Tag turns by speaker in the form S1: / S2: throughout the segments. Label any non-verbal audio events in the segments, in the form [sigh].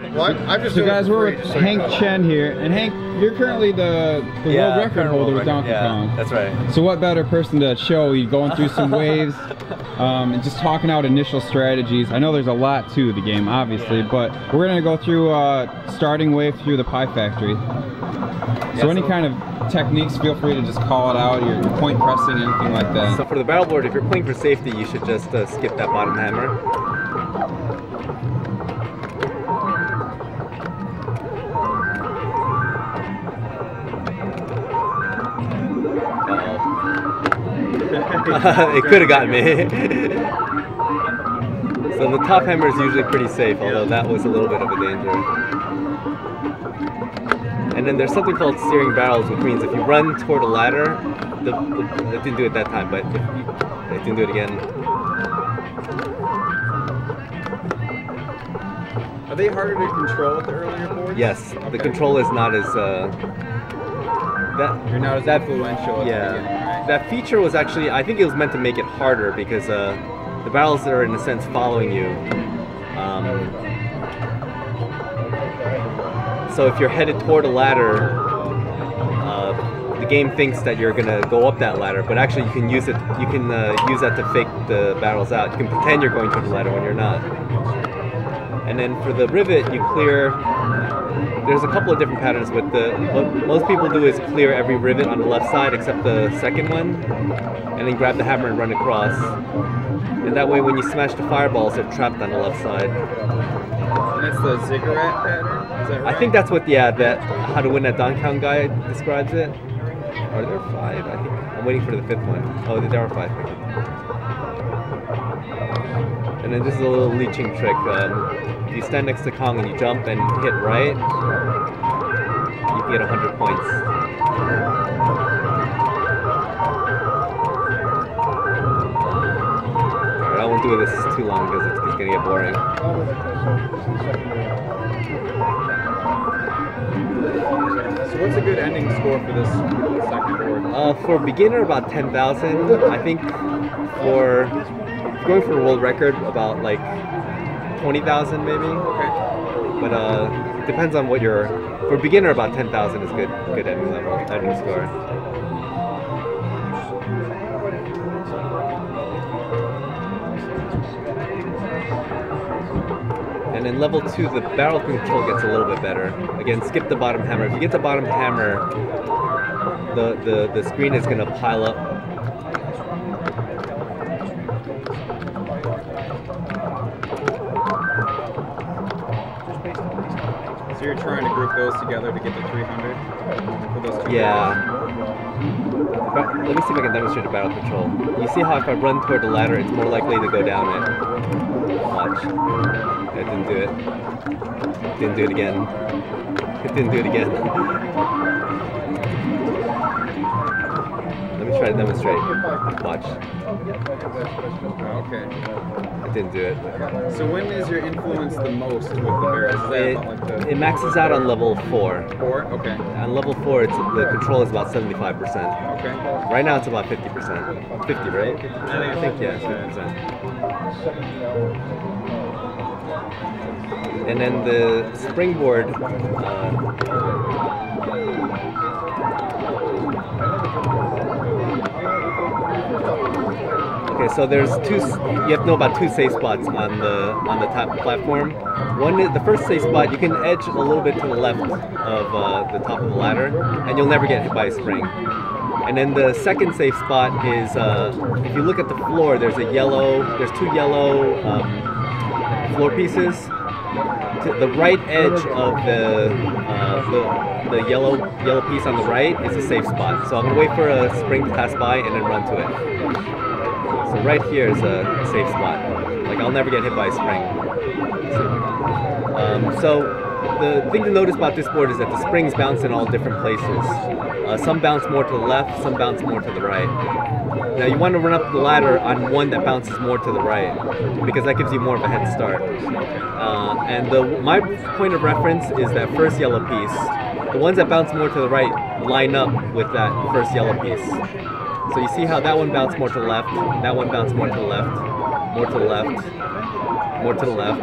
S1: Well, I'm, I'm just
S2: So guys,
S1: for
S2: we're with
S1: so
S2: Hank. Chien here, and Hank, you're currently the, the world record holder with Donkey
S3: record.
S2: Kong.
S3: That's right.
S2: So what better person to show you going through some [laughs] waves um, and just talking out initial strategies. I know there's a lot to the game, obviously, but we're gonna go through uh, starting wave through the Pie Factory. So
S3: Yeah,
S2: any
S3: so-
S2: kind of techniques, feel free to just call it out. Your point pressing, anything like that.
S3: So for the barrel board, if you're playing for safety, you should just uh, skip that bottom hammer. [laughs] it could have gotten me. [laughs] so the top hammer is usually pretty safe, although that was a little bit of a danger. And then there's something called steering barrels, which means if you run toward a ladder, the, the, it didn't do it that time, but you, it didn't do it again.
S2: Are they harder to control with the earlier boards?
S3: Yes, the control is not as uh, that.
S2: You're not as
S3: that,
S2: influential.
S3: Yeah? That feature was actually I think it was meant to make it harder because uh, the barrels are in a sense following you. Um, so if you're headed toward a ladder, uh, the game thinks that you're gonna go up that ladder, but actually you can use it. You can uh, use that to fake the barrels out. You can pretend you're going toward the ladder when you're not. And then for the rivet, you clear. There's a couple of different patterns with the. What most people do is clear every rivet on the left side except the second one, and then grab the hammer and run across. And that way, when you smash the fireballs, they're trapped on the left side.
S2: And that's the ziggurat pattern. Right?
S3: I think that's what yeah uh, that how to win that Don Count guy describes it. Are there five? I think I'm waiting for the fifth one. Oh, there are five. And then this is a little leeching trick. Um, you stand next to Kong and you jump and hit right, you can get 100 points. Alright, I won't do this too long because it's, it's gonna get boring.
S2: So what's a good ending score for this second board?
S3: Uh, for beginner, about 10,000. I think for going for a world record, about like 20,000 maybe.
S2: Okay.
S3: But uh, depends on what you're. For beginner, about 10,000 is good. Good ending level, ending score. And in level two, the barrel control gets a little bit better. Again, skip the bottom hammer. If you get the bottom hammer, the, the, the screen is going to pile up.
S2: Trying to group those together to get to 300 for those two.
S3: Yeah. But let me see if I can demonstrate the barrel control. You see how if I run toward the ladder, it's more likely to go down it. Watch. It didn't do it. Didn't do it again. It didn't do it again. [laughs] Let me try to demonstrate. Watch.
S2: Okay.
S3: It didn't do it.
S2: So when is your influence the most with the barrels?
S3: It,
S2: like
S3: it maxes out on level 4.
S2: four? Okay.
S3: On level 4, it's, the control is about 75%.
S2: Okay.
S3: Right now it's about 50%. 50, right? I think, yeah, 50%. And then the springboard, uh, Okay, so there's two. You have to know about two safe spots on the on the top platform. One, is, the first safe spot, you can edge a little bit to the left of uh, the top of the ladder, and you'll never get hit by a spring. And then the second safe spot is uh, if you look at the floor, there's a yellow. There's two yellow um, floor pieces. To the right edge of the, uh, the the yellow yellow piece on the right is a safe spot. So I'm gonna wait for a spring to pass by and then run to it. So right here is a safe spot. Like I'll never get hit by a spring. Um, so the thing to notice about this board is that the springs bounce in all different places. Uh, some bounce more to the left, some bounce more to the right. Now you want to run up the ladder on one that bounces more to the right because that gives you more of a head start. Uh, and the, my point of reference is that first yellow piece. The ones that bounce more to the right line up with that first yellow piece. So you see how that one bounced more to the left, that one bounced more to the left, more to the left, more to the left.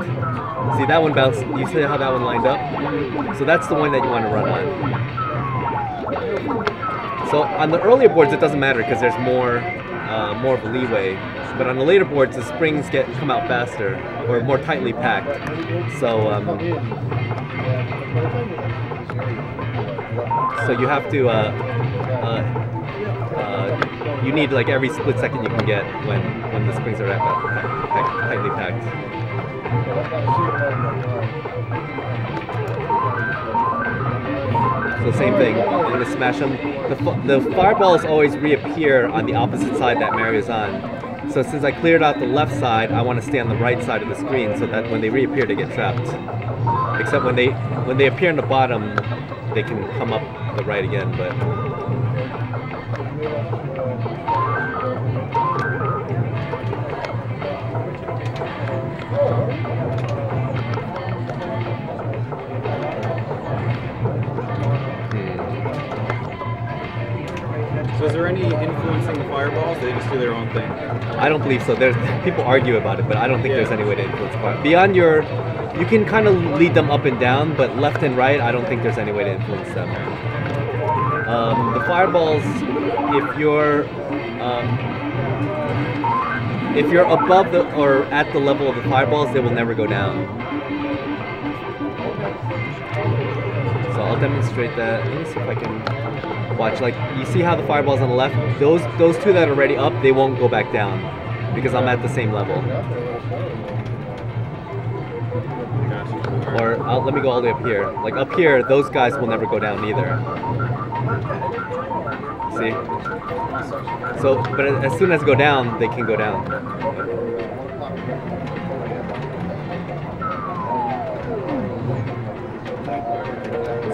S3: See that one bounced. You see how that one lined up? So that's the one that you want to run on. So on the earlier boards, it doesn't matter because there's more, uh, more of a leeway. But on the later boards, the springs get come out faster or more tightly packed. So um, so you have to. Uh, uh, you need like every split second you can get when when the springs are tightly packed. So same thing. I'm gonna smash them. The, the fireballs always reappear on the opposite side that Mario's on. So since I cleared out the left side, I want to stay on the right side of the screen so that when they reappear, they get trapped. Except when they when they appear on the bottom, they can come up the right again. But
S2: any influencing the fireballs? They just do their own thing.
S3: I don't believe so. There's [laughs] people argue about it, but I don't think
S2: Yeah.
S3: there's any way to influence fire. Beyond your, you can kind of lead them up and down, but left and right, I don't think there's any way to influence them. Um, the fireballs, if you're um, if you're above the or at the level of the fireballs, they will never go down. So I'll demonstrate that. Let me see if I can watch. Like you see how the fireballs on the left, those those two that are already up, they won't go back down because I'm at the same level. Or I'll, let me go all the way up here. Like up here, those guys will never go down either. See? So, but as soon as go down, they can go down.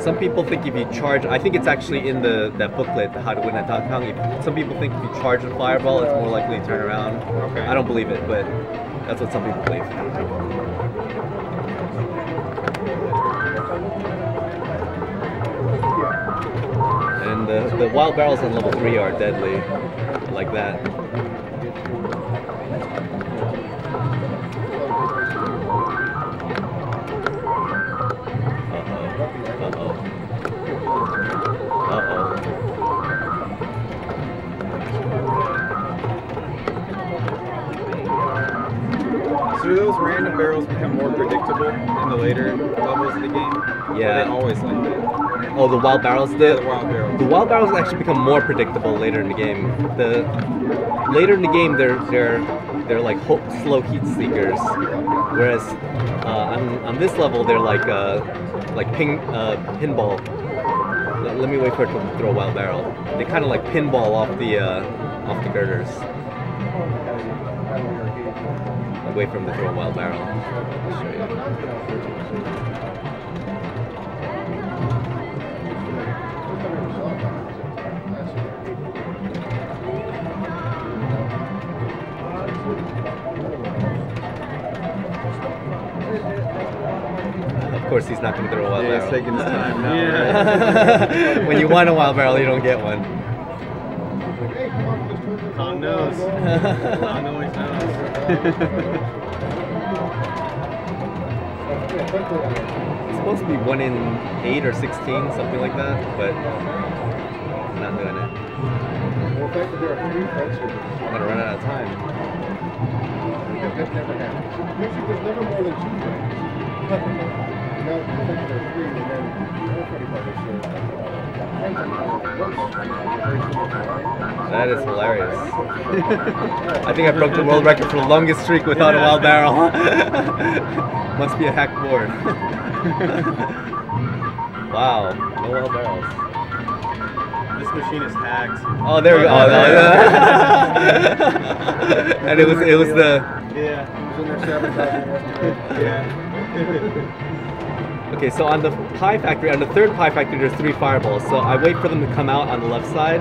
S3: Some people think if you charge, I think it's actually in the that booklet, the How to Win at Kong. Some people think if you charge a fireball, it's more likely to turn around.
S2: Okay.
S3: I don't believe it, but that's what some people believe. And the, the wild barrels on level 3 are deadly, like that.
S2: Those barrels become more predictable in the later levels of the game?
S3: Yeah.
S2: they always like that?
S3: Oh, the wild barrels?
S2: The
S3: The,
S2: wild barrels.
S3: the wild barrels actually become more predictable later in the game. The later in the game, they're they're they're like ho- slow heat seekers, whereas uh, on, on this level, they're like uh, like ping uh, pinball. Let, let me wait for it to throw a wild barrel. They kind of like pinball off the uh, off the girders. Like wait for him throw a wild barrel. I'll show you. Of course, he's not going to throw a wild
S2: Yeah,
S3: barrel.
S2: he's taking his time now. [laughs]
S3: Yeah. when you want a wild barrel, you don't get one.
S2: Tom knows. [laughs] Tom always knows.
S3: It's supposed to be one in eight or sixteen, something like that, but I'm not doing it.
S1: That
S3: I'm gonna run out of time.
S1: never more than two That
S3: is hilarious. [laughs] I think I broke the world record for the longest streak without a wild barrel. [laughs] Must be a hacked board. [laughs] wow, no wild barrels.
S2: This machine is hacked.
S3: Oh, there we go. Oh, no. and it was it was the
S2: Yeah.
S1: He's in there sabotaging us.
S2: Yeah.
S3: Okay, so on the pie factory, on the third pie factory, there's three fireballs. So I wait for them to come out on the left side.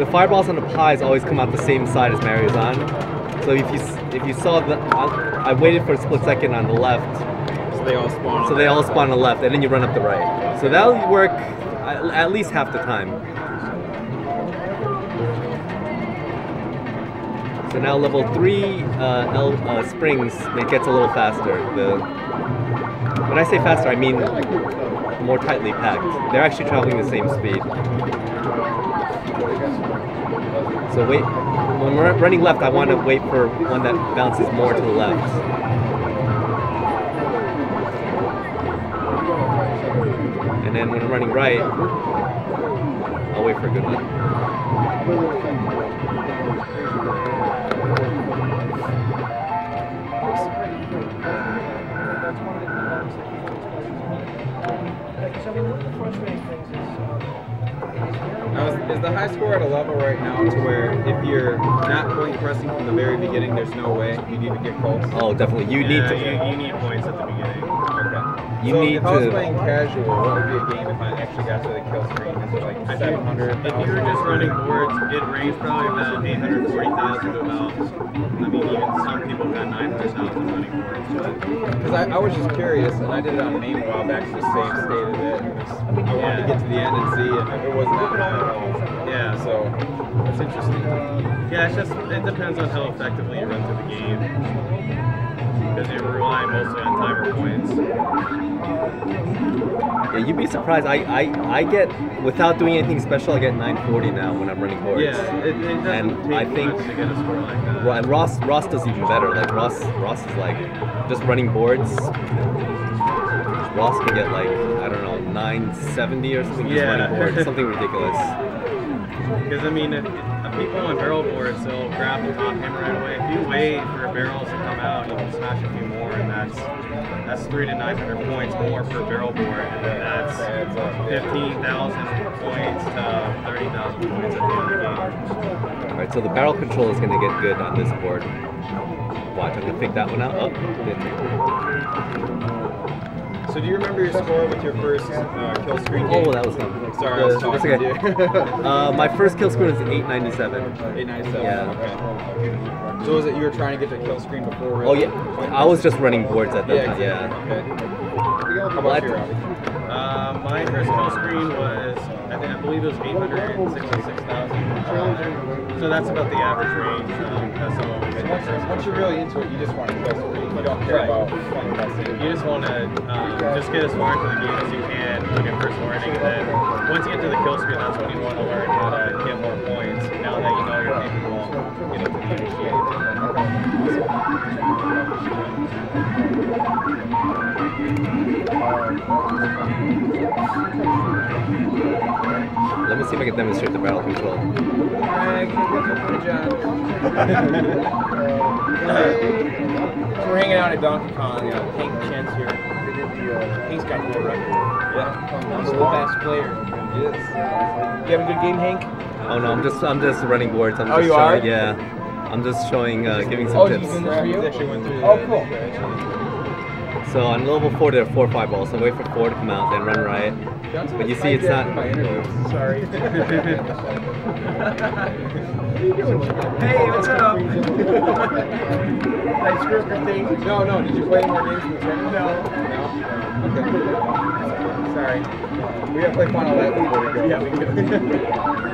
S3: The fireballs on the pies always come out the same side as Mario's on. So if you if you saw the, I waited for a split second on the left,
S2: So they all spawn.
S3: so they all spawn on the left, and then you run up the right. So that'll work at at least half the time. So now level three uh, L, uh, springs, it gets a little faster. The When I say faster, I mean more tightly packed. They're actually traveling the same speed. So wait, when we're running left, I want to wait for one that bounces more to the left. And then when I'm running right, I'll wait for a good one.
S2: Now, is, is the high score at a level right now to where if you're not point pressing from the very beginning, there's no way you need to get close?
S3: Oh, definitely. You need to.
S4: you, you need points at the beginning.
S2: Okay.
S3: You
S2: so
S3: need
S2: if I was
S3: to-
S2: playing casual, what would be a game if I actually got to the 700?
S4: if you were just running boards, it'd range probably about 840,000 to about, I mean, even some people got 900,000 running boards.
S2: Because I, I was just curious, and I did it on MAME a while back, to the same state of it. I wanted to get to the end and see, and it wasn't that high at all.
S4: yeah, so
S2: So it's interesting.
S4: yeah, it's just it depends on how effectively you run through the game because you rely mostly on timer points.
S3: Yeah, you'd be surprised. I, I, I get without doing anything special, I get 940 now when I'm running boards.
S4: Yeah, it, it doesn't
S3: And
S4: take
S3: I think-
S4: much to get a score like that.
S3: Ro- And Ross Ross does even better. Like Ross Ross is like just running boards. Ross can get like I don't know 970 or something. Just
S4: Yeah.
S3: running boards, [laughs] something ridiculous.
S4: Because I mean, if, if people on barrel boards, they'll grab the top hammer right away. You wait for barrels to come out, you can smash a few more, and that's that's three to nine hundred points more per barrel board, and then that's fifteen thousand points to thirty thousand points at the end of the game.
S3: All right, so the barrel control is gonna get good on this board. Watch, I'm gonna pick that one out. Oh.
S2: So do you remember your score with your first uh, kill screen game?
S3: Oh, that was fun.
S2: Sorry, I was talking
S3: that's
S2: to you. [laughs] [laughs]
S3: Uh, my first kill screen was 897.
S2: 897.
S3: Yeah.
S2: Okay. So was it you were trying to get the kill screen before?
S3: Oh yeah, I was just running boards at that
S2: Yeah.
S3: time. Yeah.
S2: Okay. How about you, Robbie?
S4: My first kill screen was, I think, I believe it was eight hundred and sixty-six thousand. So that's about the average range um, that someone would.
S2: Once, once you're really into it, you just want to kill screen. You don't care
S4: Right.
S2: about playing best
S4: You just want to um, just get as far into the game as you can when you're first learning, and then once you get to the kill screen, that's when you want to learn how to get more points. Now that you know you're capable of getting
S3: Let me see if I can demonstrate the barrel control.
S2: John.
S5: So we're hanging out at Donkey Kong. Uh, Hank Chien's here. Hank's got the record.
S2: Yeah.
S5: He's the best player.
S2: Yes.
S5: You have a good game, Hank?
S3: Oh no, I'm just I'm just running boards. I'm
S5: Oh,
S3: just
S5: you
S3: showing,
S5: are?
S3: Yeah, I'm just showing, uh, giving some
S5: Oh,
S3: tips.
S5: he's doing this you?
S2: actually went through
S5: Oh, cool.
S3: So on level four, there are four fireballs. So wait for four to come out, then run right. But you see, it's not-
S2: My [laughs] interview.
S5: Sorry.
S1: Hey, [laughs]
S5: what's up? Nice script thing.
S2: No, no. Did you play more games in the tournament?
S5: No.
S2: No. Okay. Sorry. We gotta play Final Lap before we go.
S5: Yeah, we do. [laughs]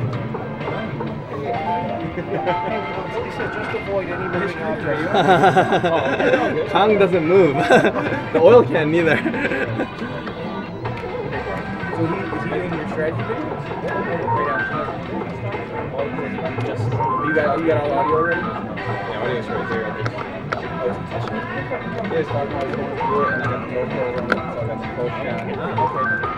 S5: just avoid any moving objects. [laughs] [laughs]
S3: Kong doesn't move. the oil can neither.
S5: So he, is he doing your strategy videos? Right. Just, you got you got all audio already?
S2: Yeah, audio's right there. I think. Yeah, he's talking about he's going through it, and I got the GoPro running, so I got the close shot.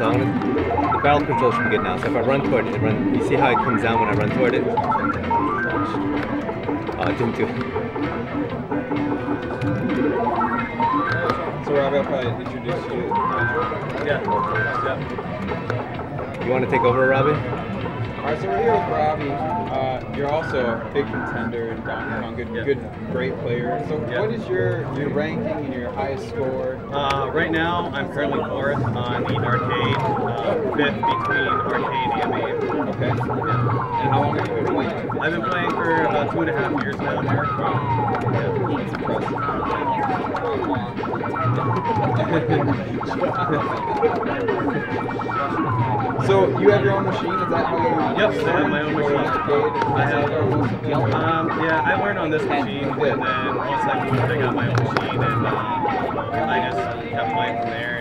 S3: Alright, so the barrel control should be good now. So if I run toward it, it run, you see how it comes down when I run toward it? Oh, it didn't do it.
S2: So Robbie, I'll probably introduce you.
S4: Yeah. Yeah.
S3: You want to take over, Robbie?
S2: All right, so we're here with Robbie. Uh, you're also a big contender in Donkey Kong. Good,
S4: Yeah.
S2: good, great player. So,
S4: Yeah.
S2: what is your your ranking and your highest score?
S4: Uh, right now, I'm currently fourth on the arcade, uh, fifth between arcade and MAME.
S2: Okay. And how long have you been playing?
S4: I've been playing for about two and a half years now.
S2: That's [laughs] impressive. [laughs] [laughs] so you have your own machine? Is that how you?
S4: Yep, I have my own
S2: You go to
S4: machine. I have- Um, yeah, I learned on this machine, and then once I moved, I got my own machine, and uh, I just kept playing from there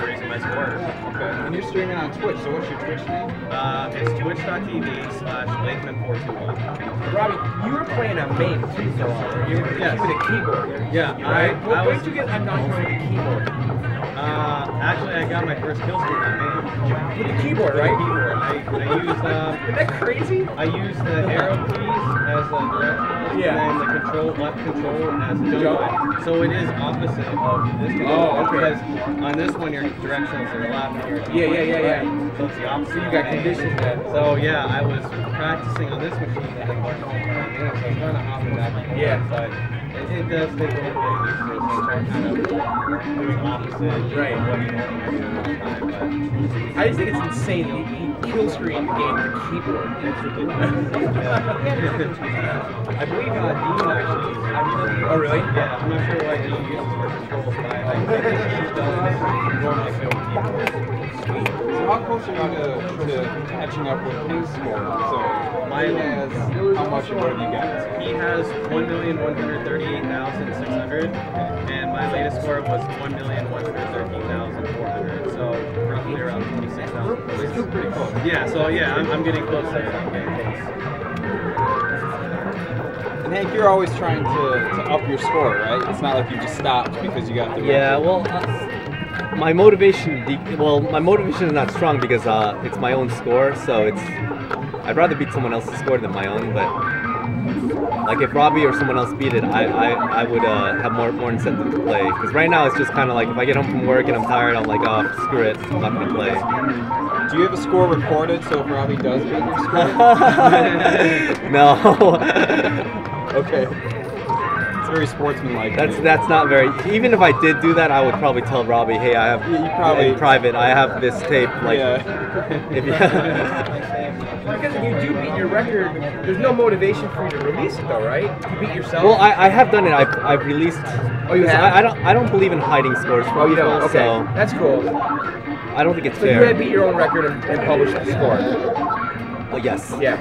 S4: and kept raising my score.
S2: Okay. And you're streaming on Twitch. So what's your Twitch name?
S4: Uh, it's twitch.tv slash Lakeman421.
S5: Robbie, you were playing a MAME too, so you were
S4: Yes.
S5: with a keyboard.
S4: Yeah,
S5: Right?
S4: I,
S5: What
S4: I was,
S5: did you get a non with a keyboard?
S4: uh, actually, I got my first kill streak on MAME.
S5: With a keyboard,
S4: With a
S5: right?
S4: keyboard. I, I used, um,
S5: Isn't that crazy?
S4: I used the arrow keys as a directional,
S5: Yeah.
S4: and then the control left control as a
S5: Jump.
S4: So it is opposite of this control.
S5: Oh, okay.
S4: Because on this one, your directionals are left, and your
S5: Yeah, yeah, yeah, yeah.
S4: So it's the opposite.
S5: You got conditioned.
S4: So yeah, I was practicing on this machine and then home on so I was kind of hopping back and forth.
S5: Yeah.
S4: But it, it does take a little bit of use for it, so I'm kind of doing opposite
S5: Right.
S4: of what you normally do all the time. But
S5: I just think it's insane that you kill screen the game with a keyboard.
S4: I believe uh, Dean actually.
S5: Oh, really?
S4: Yeah, I'm not sure why Dean uses for controls, but I think he does normally film keyboard.
S2: So how close are you to, to catching up with his score? So
S4: Mine
S2: mine has how much and what have you got?
S4: He has 1,138,600, and my latest score was 1,113,400. So roughly around 26,000.
S2: We're still pretty close.
S4: Yeah, so yeah, I'm, I'm getting close there. I'm getting close.
S2: And Hank, you're always trying to, to up your score, right? It's not like you just stopped because you got the
S3: Yeah,
S2: record.
S3: well, uh, my motivation, well, my motivation is not strong because uh, it's my own score, so it's. I'd rather beat someone else's score than my own, but like if Robbie or someone else beat it, I I, I would uh, have more more incentive to play. Because right now it's just kind of like if I get home from work and I'm tired, I'm like, oh, screw it, I'm not gonna play.
S2: Do you have a score recorded so if Robbie does beat your score? [laughs] [laughs]
S3: no,
S2: okay. Very sportsmanlike.
S3: that's that's not very. Even if I did do that, I would probably tell Robbie, hey, I have
S2: You- you probably-
S3: in private, I have this tape. Like,
S2: yeah. [laughs]
S3: if you, [laughs]
S5: Because if you do beat your record, there's no motivation for you to release it though, right? You beat yourself.
S3: Well, I, I have done it. I've, I've released.
S5: Oh, you have?
S3: I, I don't I don't believe in hiding scores from
S5: oh, you
S3: people,
S5: don't. Okay,
S3: so
S5: that's cool.
S3: I don't think it's
S5: So you
S3: fair.
S5: had beat your own record and, and published the score.
S3: Oh, yes.
S5: Yeah,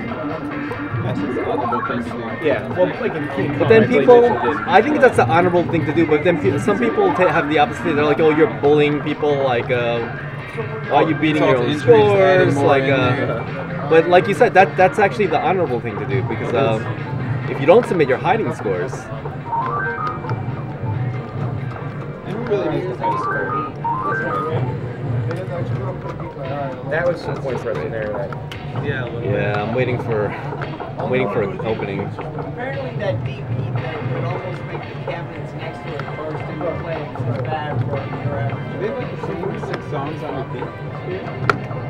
S2: That's an honorable do.
S5: yeah. Well, like in King Kong,
S3: But then people,
S5: this.
S3: I think that's the honorable thing to do. But then pe- some people ta have the opposite. They're like, oh, you're bullying people. Like, uh, why are you beating your own
S2: to injuries, adding
S3: scores? Like, uh, but like you said, that that's actually the honorable thing to do because uh, if you don't submit your hiding scores,
S2: And who really needs to fight a score?
S5: That was some points right there. That
S4: Yeah, a little bit.
S3: yeah, I'm waiting for, I'm waiting for an opening.
S6: Apparently that DP thing would almost make the cabinets next to it burst into flames. It's bad for forever.
S2: Do they have like the same six songs on repeat?
S4: I don't know.
S2: I swear I heard the song like five times.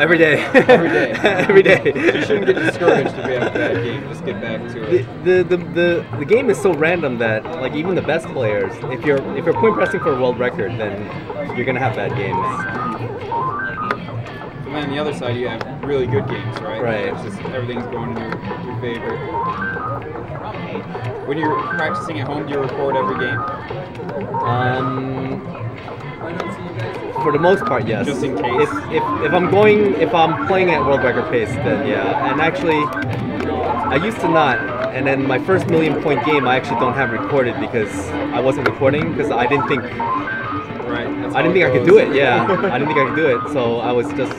S3: Every day.
S2: Every day. [laughs]
S3: every day.
S2: You shouldn't get discouraged if you have a bad game. Just get back to
S3: the,
S2: it.
S3: the, the, the, the game is so random that like even the best players, if you're if you're point pressing for a world record, then you're gonna have bad games.
S2: But then on the other side, you have really good games, right?
S3: Right.
S2: It's just everything's going in your, your favor. When you're practicing at home, do you record every game?
S3: Um, for the most part, yes.
S2: Just in case?
S3: If, if, if I'm going, if I'm playing at world record pace, then yeah. And actually, I used to not. And then my first million point game, I actually don't have recorded because I wasn't recording because I didn't think
S2: Right.
S3: I didn't think I could do it. Yeah, [laughs] I didn't think I could do it. So I was just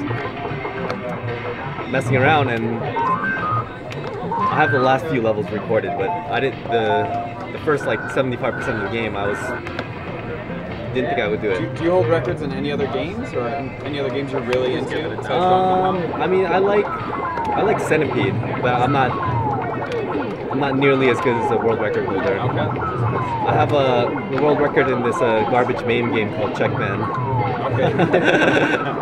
S3: messing around, and I have the last few levels recorded, but I didn't the the first like 75% of the game. I was didn't think I would do
S2: Do,
S3: it.
S2: do you hold records in any other games or any other games you're really into?
S3: Um, I mean, I like I like Centipede, but I'm not I'm not nearly as good as the world record holder.
S2: Okay.
S3: I have a the world record in this uh, garbage MAME game called Checkman. That's [laughs]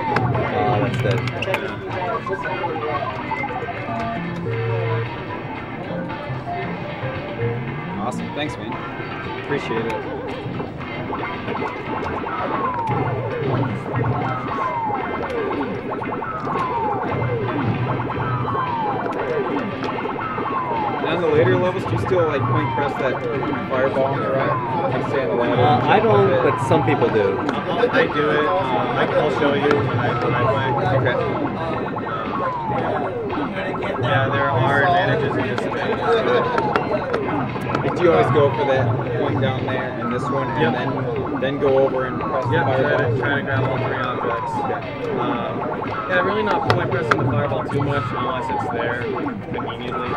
S3: [laughs] dead.
S2: Awesome. Thanks, man. Appreciate it. And on the later levels, do you still like point press that fireball on the right? Like stay on the ladder?
S3: Uh, I don't, but some people do.
S4: I'll, I do it. Um, I, I'll show you when I, when I play.
S2: Okay.
S4: Yeah, there are advantages in this game.
S2: Like, do you always go for that point down there and this one, and
S4: Yep.
S2: then then go over and press
S4: Yeah,
S2: the
S4: try to, try to grab all three objects. Um, yeah, really not point pressing the fireball too much unless it's there conveniently.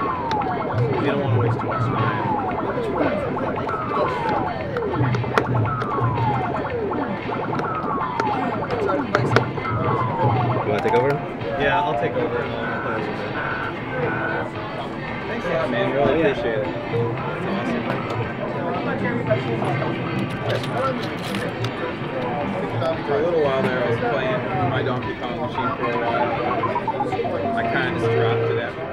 S4: You don't want to waste too much time.
S3: You want to take over?
S4: Yeah, I'll take over and I'll play a.
S2: Thanks a lot, man. Really appreciate it. For a little while there, I was playing my Donkey Kong machine for a while. I kind of just dropped it